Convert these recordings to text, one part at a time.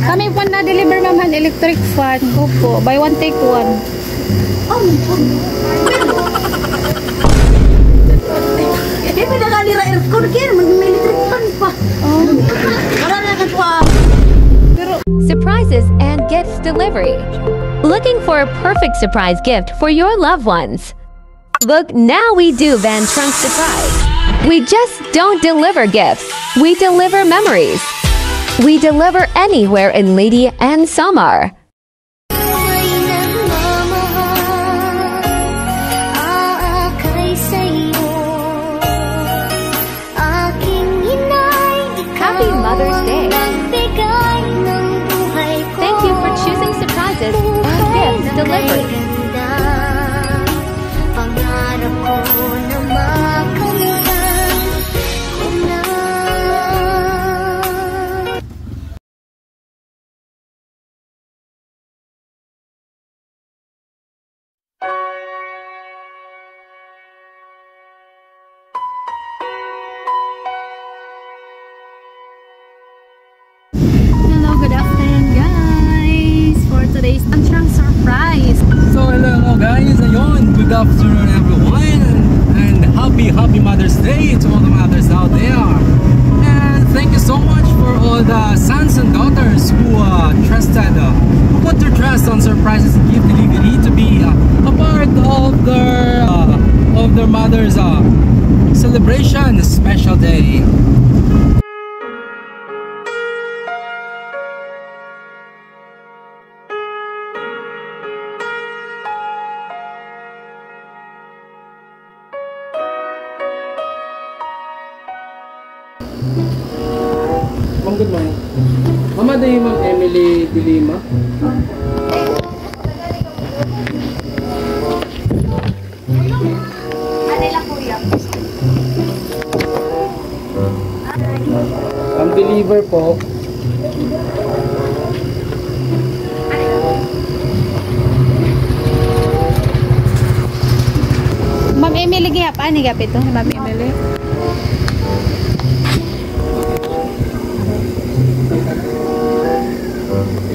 Kami po na-deliver ma'am electric fan. Opo, buy one take one. Eh, Di ba nakalira aircon kaya mag-electric fan pa. Oh. Wala na ka pa. Surprises and gifts delivery. Looking for a perfect surprise gift for your loved ones? Look, now we do Van Trunk Surprise. We just don't deliver gifts, we deliver memories. We deliver anywhere in Lady and Samar. Ay nagmamahal Aakay sa'yo Aking inay Ikaw Happy Mother's Day. ang nagbigay ng buhay ko Thank you for choosing surprises and gifts delivery. Good afternoon everyone and happy happy Mother's Day to all the mothers out there and thank you so much for all the sons and daughters who uh, trusted, uh, who put their trust on surprises and gift delivery to be uh, a part of their uh, of their mother's uh, celebration special day. Ma'am, good morning. Mama, day Ma'am Emily Dilima. Ang deliver po. Ma'am Emily gihap ani gap ito, Ma'am Emily.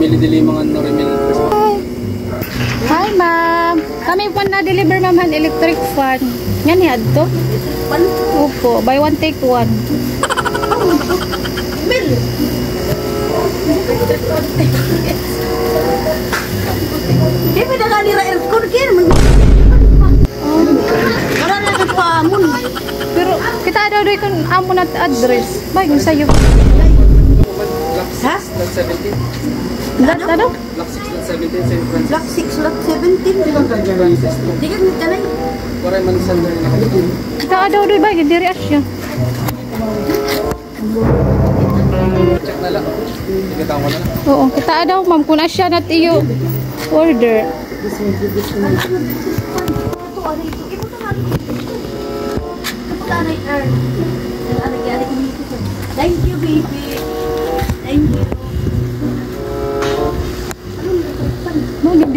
Emily Dilima ng Norimil. Hi ma'am. Kami po na-deliver ma'am electric fan. Yan ni adto. Pan. Opo, buy one take one. Mil. Di ba nakalira aircon kaya pa. Wala na ka pa. Mun. Pero kita daw doy kun amo na address. Yung sayo. Ha? Lot 17. Dat ano? Lot 6, lot 17, St. Francis. Block 6, lot 17. St. Francis. Di ka nagkanay. Waray man sa Kita daw doy bay diri asya. Check na lang. Ikita ko na lang. Oo, kita daw ma'am kun asya nat iyo order. Thank you, baby. Thank you. Mo diri asya adaan. Happy, happy Mother's Day! Electric pan di ba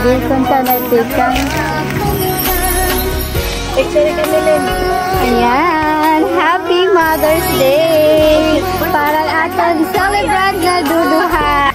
Bibi kung saan nagtikan. Picture ka nila. Ayan! Happy Mother's Day! Para aton celebrate na duduha.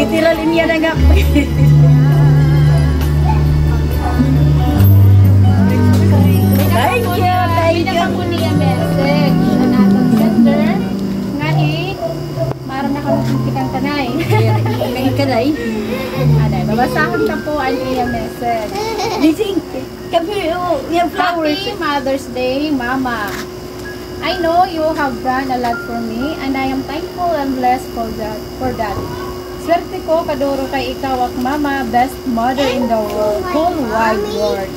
Titira linya na nga thank you, thank you. Pinapang ko niya message. Anatang sender. Nga eh, parang nakamusikan tanay. May kanay. Anay, babasahan ka po ang niya message. Lising, kapi, oh, yung flowers. Happy Mother's Day, Mama. I know you have done a lot for me and I am thankful and blessed for that. For that. Swerte ko, kaduro kay ikaw ak mama, best mother in the world, whole wide world.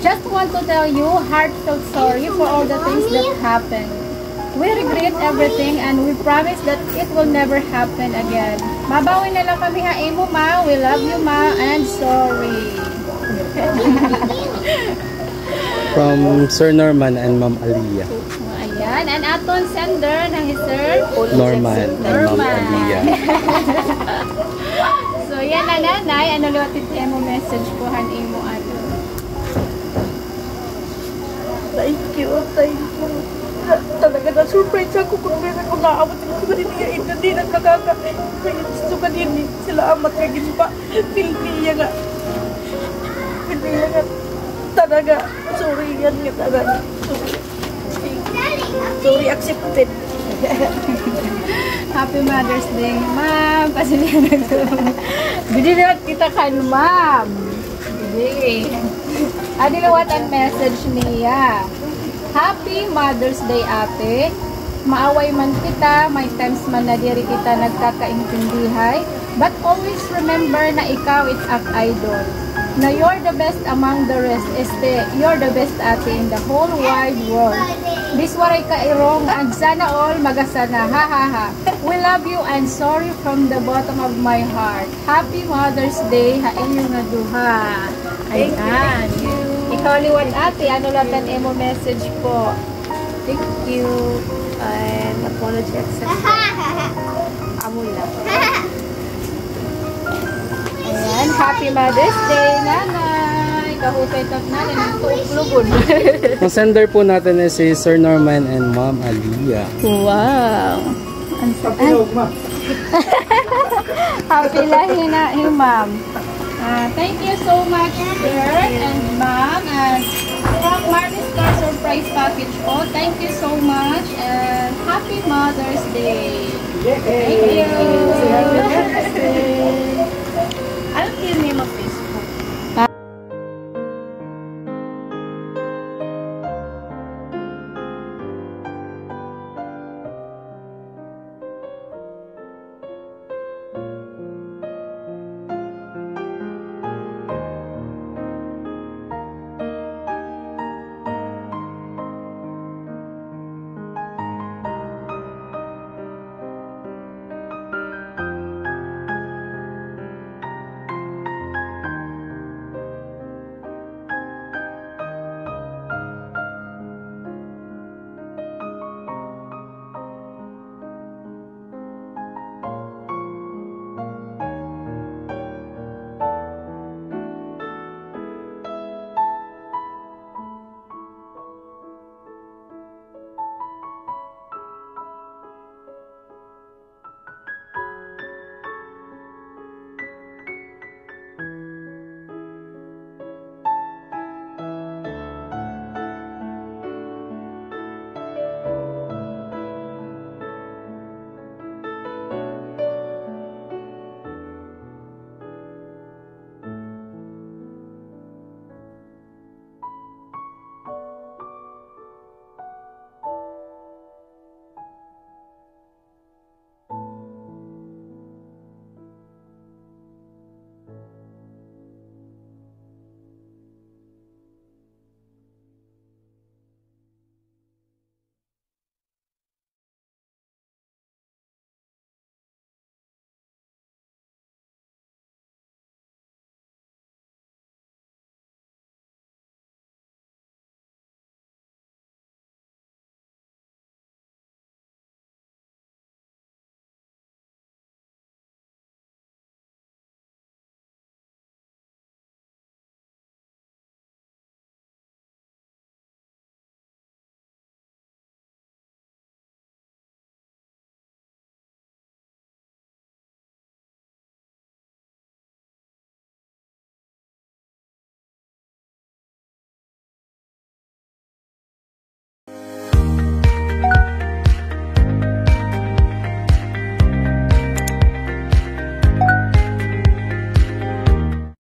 Just want to tell you, heartfelt sorry for all the things that happened. We regret everything and we promise that it will never happen again. Mabawi na lang kami ha, mo ma. We love you ma and sorry. From Sir Norman and Ma'am Aliyah. Ayan, and aton sender ng Sir Norman and Ma'am Norman. Aliyah. So, yan na nanay. Ano luwatit mo message ko han imo ano. Thank you, thank you. Talaga na surprise ako kung meron ko naabot ko sa niya hindi na nakaka kaya gusto ka din sila amat kagin pa feel niya nga feel niya nga talaga sorry yan nga talaga sorry sorry accepted Happy Mother's Day, ma'am. Pasilihan na ko. Bidilawat kita kan, ma'am. Bidi. Adilawat ang message niya. Happy Mother's Day, ate. Maaway man kita, may times man na diri kita nagkakaintindihay. But always remember na ikaw is ang idol. Na you're the best among the rest. Este, you're the best ate in the whole wide world. This waray ka irong and sana all magasana. Ha ha ha. We love you and sorry from the bottom of my heart. Happy Mother's Day. Ha inyo nga duha. Ayan. Ikaw liwat ate, ano lang tan emo message po. thank you and apology accepted amo lang Ayan. Happy Mother's Day, nanay. Kahusay tat nanay. Nagtuuklubon. Ang sender po natin is si Sir Norman and Ma'am Aliyah. wow. Ang Happy lahi na, eh, ma'am. Ah, thank you so much, sir and ma'am. And from Marley's Car Surprise Package po, thank you so much. And happy Mother's Day. Thank you.